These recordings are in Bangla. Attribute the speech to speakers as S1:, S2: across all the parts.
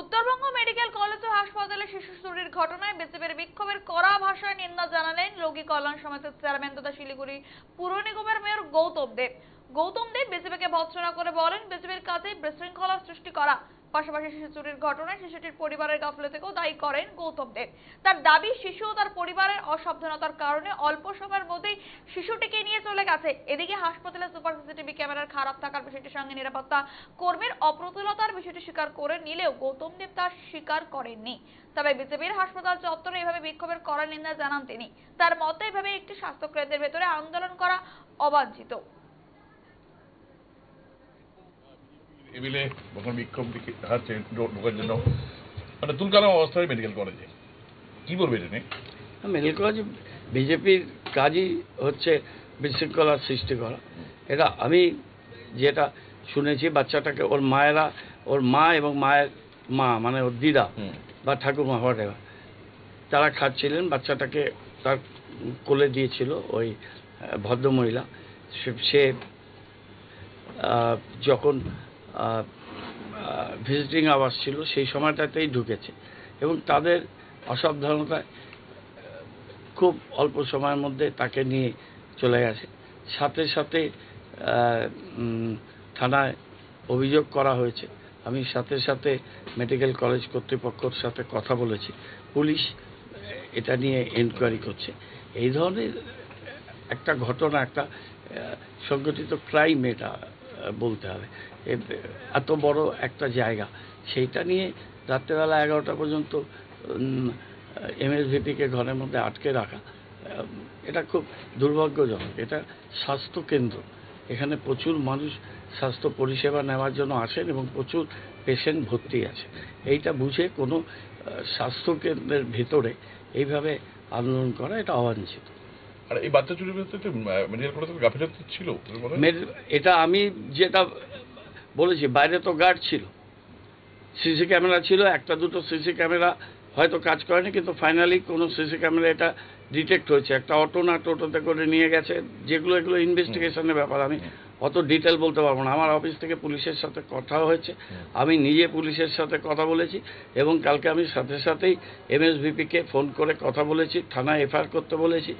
S1: উত্তরবঙ্গ মেডিকেল কলেজ ও হাসপাতালে শিশু চুরির ঘটনায় বিজেপির বিক্ষোভের কড়া ভাষায় নিন্দা জানালেন রোগী কল্যাণ সমিতির চেয়ারম্যান তথা শিলিগুড়ি পুর নিগমের মেয়র গৌতম দেব। গৌতম দেব বিজেপিকে ভৎসনা করে বলেন বিজেপির কাজে বিশৃঙ্খলা সৃষ্টি করা পাশাপাশি শিশু চুরির ঘটনায় শিশুটির পরিবারের গাফলতিকেও দায়ী করেন গৌতম দেব। তার দাবি, শিশু তার পরিবারের অসাবধানতার কারণে অল্প সময়ের মধ্যেই শিশুটিকে নিয়ে চলে গেছে। এদিকে হাসপাতালে সুপার সিসিটিভি ক্যামেরার খারাপ থাকার বিষয়টির সঙ্গে নিরাপত্তা কর্মীর অপ্রতুলতার বিষয়টি স্বীকার করে নিলেও গৌতম দেব তা স্বীকার করেননি। তবে বিজেপির হাসপাতাল চত্বরে এভাবে বিক্ষোভের কড়া নিন্দা জানান তিনি। তার মতে, এভাবে একটি স্বাস্থ্য কেন্দ্রের ভেতরে আন্দোলন করা অবাঞ্ছিত।
S2: টেবিলে যখন বিক্ষোভ ঢো- ঢোকার জন্য। মানে তুলকালাম অবস্থায় মেডিকেল কলেজে কি বলবে এটা নিয়ে?
S3: মেডিকেল কলেজে বিজেপির কাজই হচ্ছে বিশৃঙ্খলার সৃষ্টি করা। এটা আমি যেটা শুনেছি বাচ্চাটাকে ওর মায়েরা ওর মা এবং মায়ের মা মানে ওর দিদা। বা ঠাকুমা হোয়াট তারা খাচ্ছিলেন। বাচ্চাটাকে তার কোলে দিয়েছিল ওই ভদ্রমহিলা। সে- যখন ভিজিটিং আওয়ার্স ছিল, সেই সময়টাতেই ঢুকেছে। এবং তাদের অসাবধানতায় খুব অল্প সময়ের মধ্যে তাকে নিয়ে চলে গেছে। সাথে সাথে থানায় অভিযোগ করা হয়েছে। আমি সাথে সাথে মেডিকেল কলেজ কর্তৃপক্ষর সাথে কথা বলেছি। পুলিশ এটা নিয়ে এনকোয়ারি করছে। এই ধরনের একটা ঘটনা, একটা সংগঠিত ক্রাইম এটা বলতে হবে। এত বড় একটা জায়গা। সেইটা নিয়ে রাত্রেবেলা এগারোটা পর্যন্ত এমএসভিপিকে ঘরের মধ্যে আটকে রাখা এটা খুব দুর্ভাগ্যজনক। এটা স্বাস্থ্য কেন্দ্র এখানে প্রচুর মানুষ স্বাস্থ্য পরিষেবা নেওয়ার জন্য আসেন এবং প্রচুর পেশেন্ট ভর্তি আছে এইটা বুঝে কোনো আহ, স্বাস্থ্য কেন্দ্রের ভিতরে এইভাবে আন্দোলন করা এটা অবাঞ্ছিত।
S2: আর, এই বাচ্চা চুরির ক্ষেত্রে মেডিকেল কলেজে গাফিলতি ছিল
S3: এটা আমি যেটা বলেছি, বাইরে তো গার্ড ছিল। সিসি ক্যামেরা ছিল, একটা দুটো সিসি ক্যামেরা হয়তো কাজ করেনি কিন্তু ফাইনালি কোনো সিসি ক্যামেরা এটা ডিটেক্ট হয়েছে। একটা অটো না টোটোতে করে নিয়ে গেছে যেগুলো এগুলো ইনভেস্টিগেশনের ব্যাপার। আমি অত ডিটেল বলতে পারব না। আমার অফিস থেকে পুলিশের সাথে কথা হয়েছে। আমি নিজে পুলিশের সাথে কথা বলেছি এবং কালকে আমি সাথে সাথেই এমএসভিপিকে ফোন করে কথা বলেছি থানায় এফআইআর করতে বলেছি।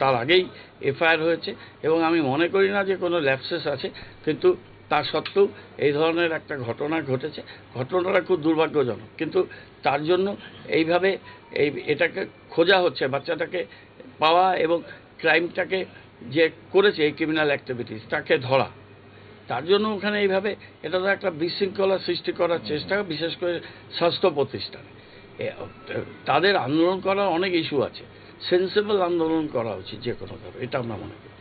S3: তার আগেই এফআইআর হয়েছে এবং আমি মনে করি না যে কোনো ল্যাপসেস আছে কিন্তু তা সত্ত্বেও এই ধরনের একটা ঘটনা ঘটেছে। ঘটনাটা খুব দুর্ভাগ্যজনক। কিন্তু তার জন্য এইভাবে এই, এটাকে খোঁজা হচ্ছে, বাচ্চাটাকে পাওয়া এবং ক্রাইমটাকে যে করেছে এই ক্রিমিনাল অ্যাক্টিভিটিস তাকে ধরা। তার জন্য ওখানে এইভাবে এটা তো একটা বিশৃঙ্খলা সৃষ্টি করার চেষ্টা, বিশেষ করে স্বাস্থ্য প্রতিষ্ঠানে। তাদের আন্দোলন করার অনেক ইস্যু আছে। সেন্সিবল আন্দোলন করা উচিত যে কোনো ভাবে এটা আমরা মনে করি।